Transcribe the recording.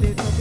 wonders.